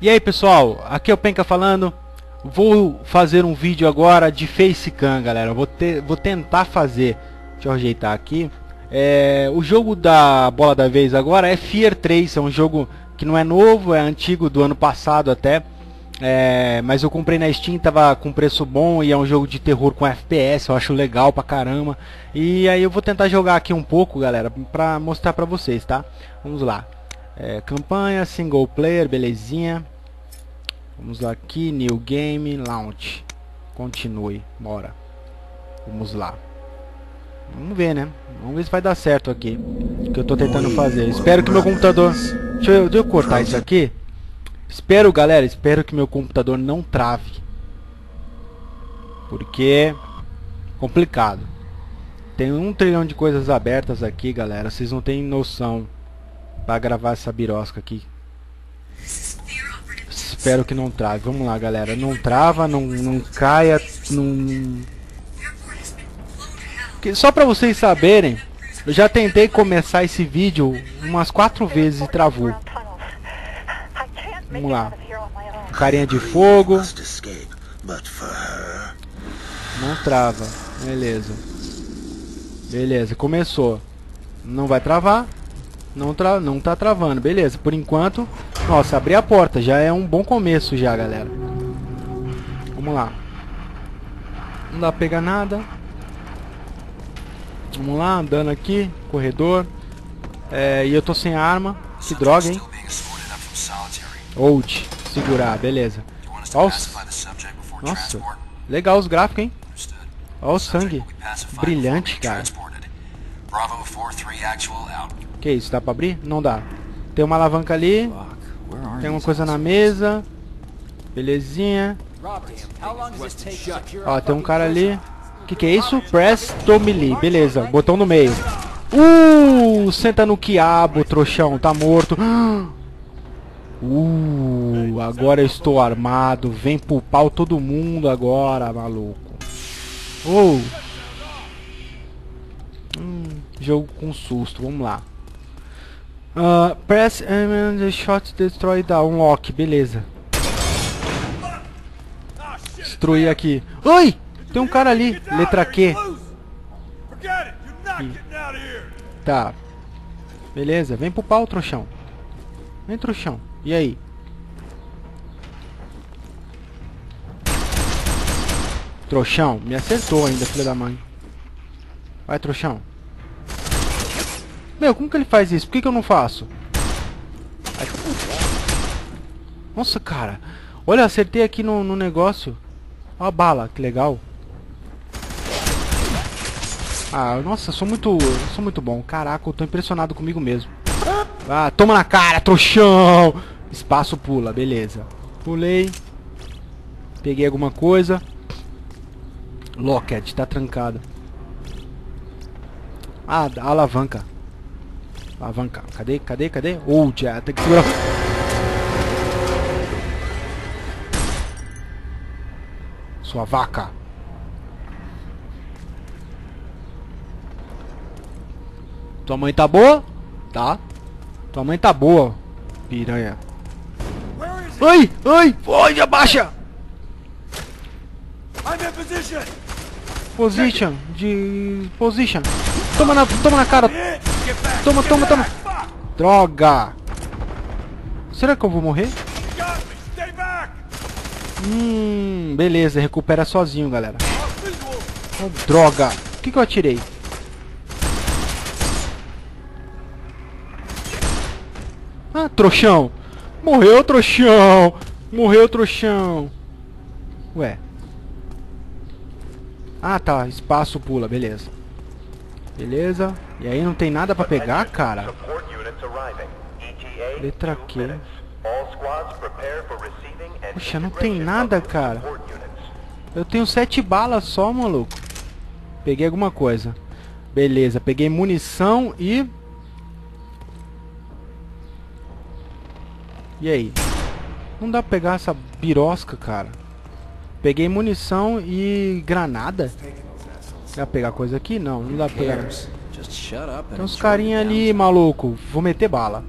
E aí pessoal, aqui é o Penca falando. Vou fazer um vídeo agora de Facecam, galera. Vou, vou tentar fazer. Deixa eu ajeitar aqui. É, o jogo da bola da vez agora é Fear 3. É um jogo que não é novo, é antigo do ano passado até. É, mas eu comprei na Steam, tava com preço bom e é um jogo de terror com FPS, eu acho legal pra caramba. E aí eu vou tentar jogar aqui um pouco, galera, pra mostrar pra vocês, tá? Vamos lá. É, campanha, single player, belezinha. Vamos lá aqui, new game, launch. Continue, bora. Vamos lá. Vamos ver, né? Vamos ver se vai dar certo aqui. O que eu tô tentando fazer. Espero que meu computador... Deixa eu, deixa eu cortar isso aqui. Espero, galera, espero que meu computador não trave. Porque... Complicado. Tem um trilhão de coisas abertas aqui, galera. Vocês não têm noção para gravar essa birosca aqui. Espero que não trave. Vamos lá, galera. Não trava, não, não caia, não... Só para vocês saberem, eu já tentei começar esse vídeo umas quatro vezes e travou. Vamos lá. Carinha de fogo. Não trava. Beleza. Beleza, começou. Não vai travar. Não, tra não tá travando, beleza. Por enquanto, nossa, abri a porta. Já é um bom começo já, galera. Vamos lá. Não dá pra pegar nada. Vamos lá, andando aqui. Corredor. É, e eu tô sem arma. Que droga, hein? Old. Segurar, beleza. Nossa. Nossa. Legal os gráficos, hein? Olha o sangue. Brilhante, cara. Que isso, dá pra abrir? Não dá. Tem uma alavanca ali. Tem uma coisa na mesa. Belezinha. Ó, tem um cara ali. Que que é isso? Press to melee. Beleza, botão no meio. Uh, senta no quiabo, trouxão. Tá morto. Uh, agora eu estou armado. Vem pro pau todo mundo agora, maluco. Uh. Hum, jogo com susto. Vamos lá. Uh, press and shot destroy da unlock, beleza. Destruir aqui. Oi! Tem um cara ali, letra Q. Tá. Beleza, vem pro pau, trouxão. Vem, trouxão. E aí? Trouxão, me acertou ainda, filha da mãe. Vai, trouxão. Meu, como que ele faz isso? Por que, que eu não faço? Nossa, cara. Olha, acertei aqui no, no negócio. Ó a bala, que legal. Ah, nossa, sou muito, sou muito bom. Caraca, eu tô impressionado comigo mesmo. Ah, toma na cara, trouxão. Espaço pula, beleza. Pulei. Peguei alguma coisa. Locket, tá trancado. Ah, alavanca. Alavanca. Cadê? Cadê? Cadê? Oh, já tem que segurar. Sua vaca. Tua mãe tá boa? Tá. Tua mãe tá boa, piranha. Ai, ai, oi, abaixa. Position, de position. Toma na, toma na cara. Toma, toma, toma. Droga. Será que eu vou morrer? Hum, beleza, recupera sozinho, galera. Oh, droga. O que, que eu atirei? Ah, trouxão. Morreu, trouxão. Morreu, trouxão. Ué. Ah, tá. Espaço pula. Beleza. Beleza. E aí não tem nada pra pegar, cara? Letra Q. Puxa, não tem nada, cara. Eu tenho sete balas só, maluco. Peguei alguma coisa. Beleza, peguei munição e... E aí? Não dá pra pegar essa birosca, cara. Peguei munição e granada. Dá pra pegar coisa aqui? Não, não dá pra pegar. Tem uns carinha ali, maluco. Vou meter bala.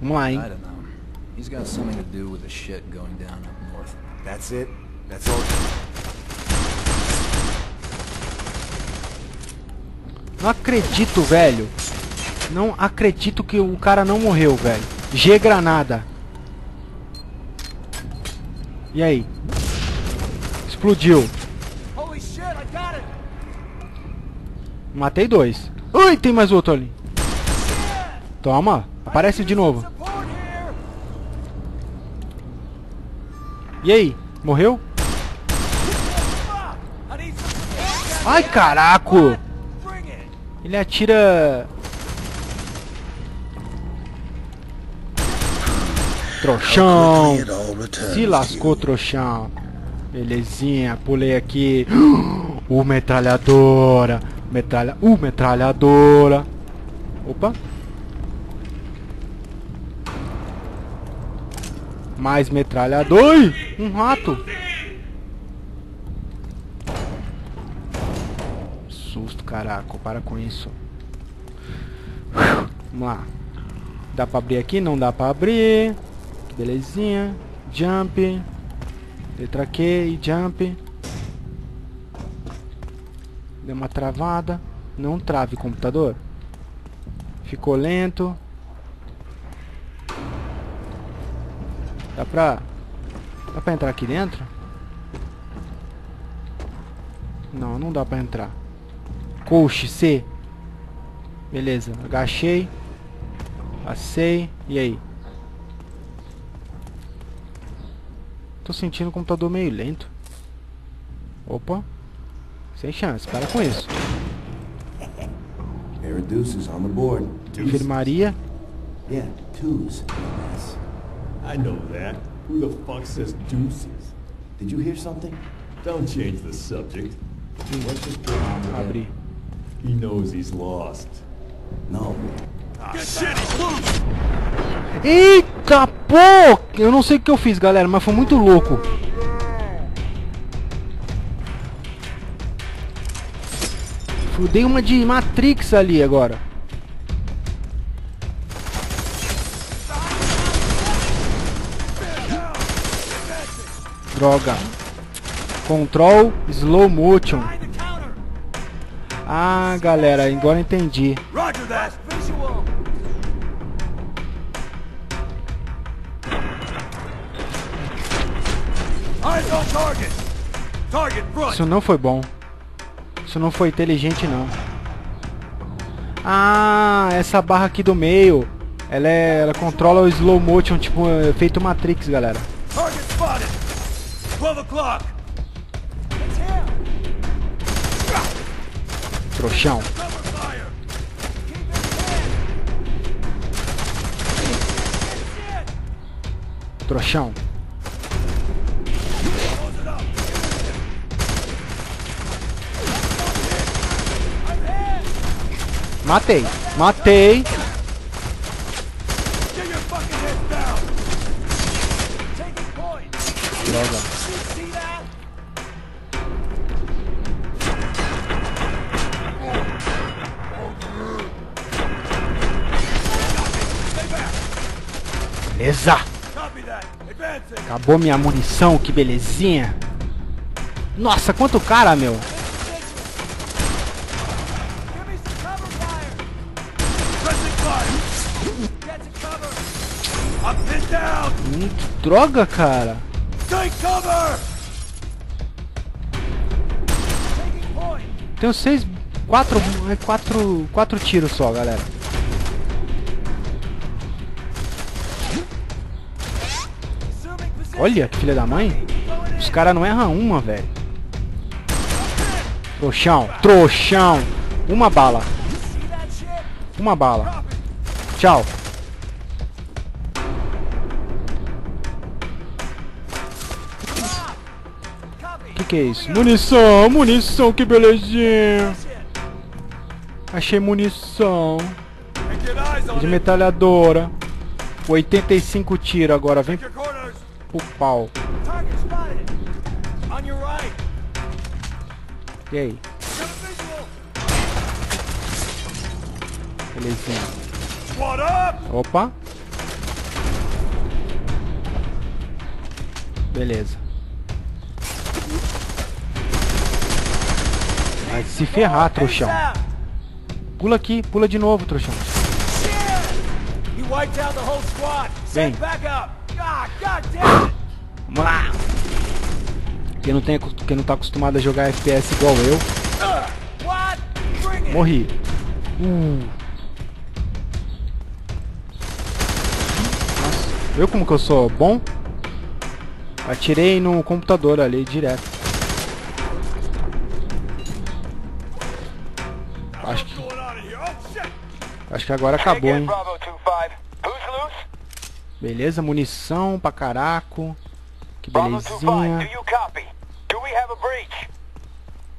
Vamos lá, hein? He's got something to do with the shit going down up north. That's it? That's all? Não acredito, velho. Não acredito que o cara não morreu, velho. G granada. E aí? Explodiu. Holy shit, I got it! Matei dois. Ui, tem mais outro ali. Toma. Aparece de novo. E aí? Morreu? Ai, caraco! Ele atira... Trouxão! Se lascou, trouxão. Belezinha, pulei aqui. O metralhadora. Metralha... O metralhadora. Opa. Mais metralhador. Ui, um rato. Susto, caraca. Para com isso. Vamos lá. Dá pra abrir aqui? Não dá pra abrir. Belezinha. Jump. Letra Q e jump. Deu uma travada. Não trave computador. Ficou lento. Dá pra... Dá pra entrar aqui dentro? Não, não dá pra entrar. Coach C. Beleza, agachei. Passei. E aí? Tô sentindo o computador meio lento. Opa. Sem chance, para com isso. Enfermaria. Yeah, twos. I know that. Who the fuck says deuces? Did you hear something? Don't change the subject. With it. Abrir. He knows he's lost. No. Eita, pô! Eu não sei o que eu fiz, galera, mas foi muito louco. Fudei uma de Matrix ali agora. Droga. Control Slow Motion. Ah, galera, agora entendi. Isso não foi bom. Isso não foi inteligente, não. Ah, essa barra aqui do meio. Ela, é, ela controla o slow motion, tipo, é feito Matrix, galera. Target spotted! 12 o'clock! Trouxão. Trouxão. Close it up! I'm hit! Matei. Matei. Droga. Beleza. Acabou minha munição, que belezinha. Nossa, quanto cara, meu. Hum, que droga, cara. Tenho seis... Quatro... é, Quatro... Quatro tiros só, galera. Olha, que filha da mãe. Os caras não erram uma, velho. Trouxão, trouxão. Uma bala, uma bala. Tchau. que é isso? Munição, munição, que belezinha. Achei munição. De metralhadora. 85 tiros agora, vem pro pau. E aí? Belezinha. Opa. Beleza. Vai se ferrar, trouxão. Pula aqui, pula de novo, trouxão. It! Vamos lá. Quem não, tem, quem não tá acostumado a jogar FPS igual eu, Uh, morri. Uh. Nossa, viu como que eu sou bom? Atirei no computador ali direto. Acho que agora acabou, hein? Bravo 2-5. Who's loose? Beleza, munição pra caraco. Que Bravo 2-5, do belezinha. you copy? Do we have a breach?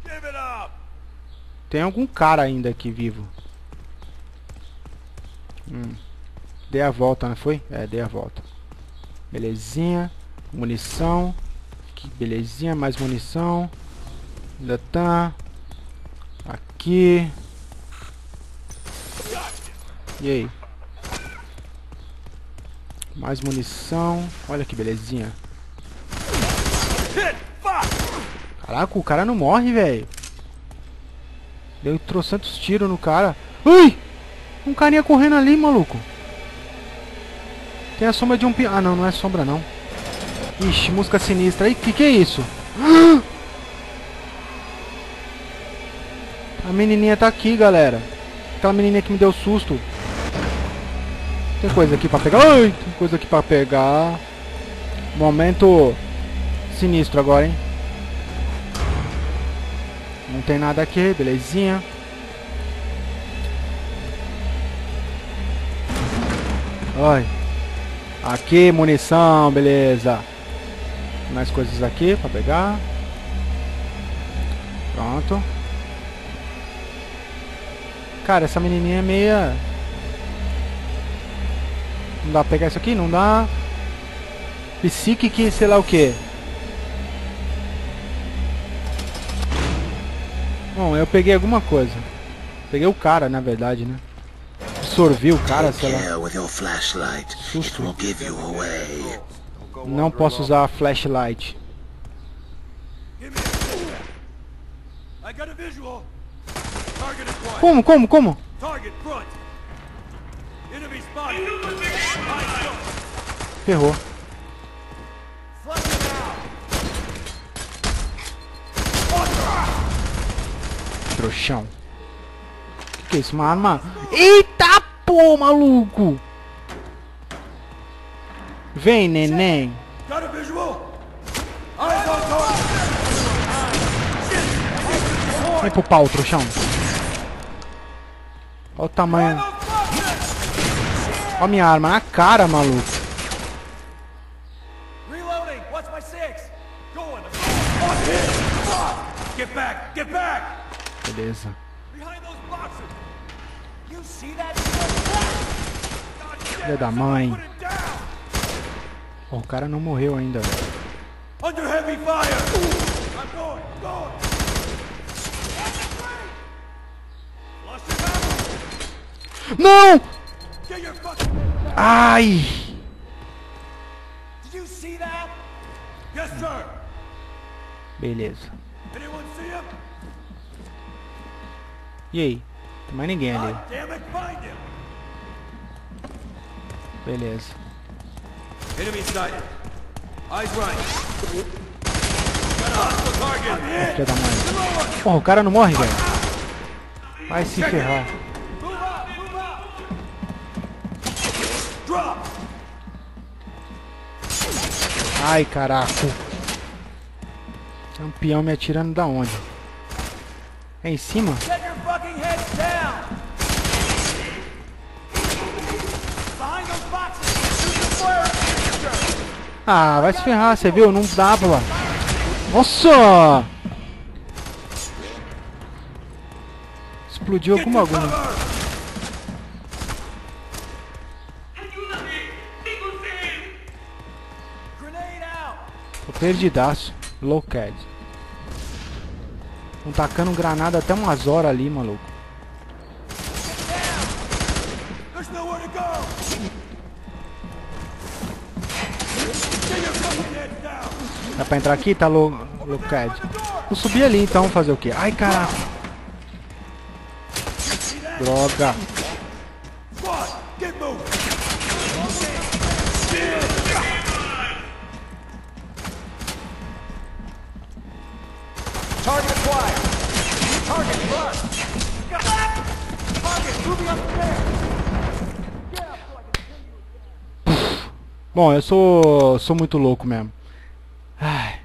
Give it up! Tem algum cara ainda aqui vivo. Hum. Dei a volta, não foi? É, dei a volta. Belezinha. Munição. Que belezinha, mais munição. Ainda tá. Aqui. E aí? Mais munição. Olha que belezinha. Caraca, o cara não morre, velho. Deu trocentos tiros no cara. Ui! Um carinha correndo ali, maluco. Tem a sombra de um pi... Ah, não, não é sombra, não. Ixi, música sinistra. Aí, que que é isso? A menininha tá aqui, galera. Aquela menininha que me deu susto. Tem coisa aqui pra pegar. Ai, tem coisa aqui pra pegar. Momento sinistro agora, hein? Não tem nada aqui, belezinha. Ai. Aqui, munição, beleza. Mais coisas aqui pra pegar. Pronto. Cara, essa menininha é meia... Não dá pra pegar isso aqui? Não dá. Psique, sei lá o que. Bom, eu peguei alguma coisa. Peguei o cara, na verdade, né? Absorvi o cara, sei lá. Susto. Não posso usar a flashlight. Como, como, como? Ferrou. Trouxão. Que que é isso? Uma arma? Eita pô, maluco! Vem, neném. Vem pro pau, trouxão. Olha o tamanho. Olha a minha arma na cara, maluco. Reloading. What's my six? Going. Get back. Get back. Beleza. Behind those boxes. You see that shit? God damn, Filha da mãe. Pô, o cara não morreu ainda. Under heavy fire. I'm going. Going. Não! Ai! Did you see that? Yes, sir. Beleza. Anyone see him? E aí? Tem mais ninguém ali. Beleza. Filha da mãe. Porra, o cara não morre, velho. Vai se ferrar. Ai, caraca. Campeão me atirando da onde? É em cima? Ah, vai se ferrar, você viu? Não dá, pô. Nossa! Explodiu alguma alguma. Perdidaço. Low CAD. Tão tacando granada até umas horas ali, maluco. Dá pra entrar aqui? Tá louco, Locad. Vou subir ali então, fazer o quê? Ai, caraca. Droga. Bom, eu sou sou muito louco mesmo. Ai.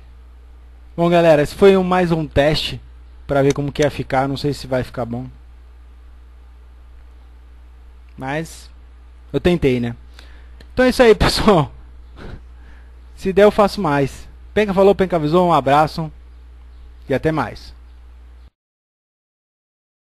Bom, galera, esse foi mais um teste pra ver como que ia ficar. Não sei se vai ficar bom. Mas eu tentei, né? Então é isso aí, pessoal. Se der, eu faço mais. Penca falou, Penca avisou. Um abraço e até mais.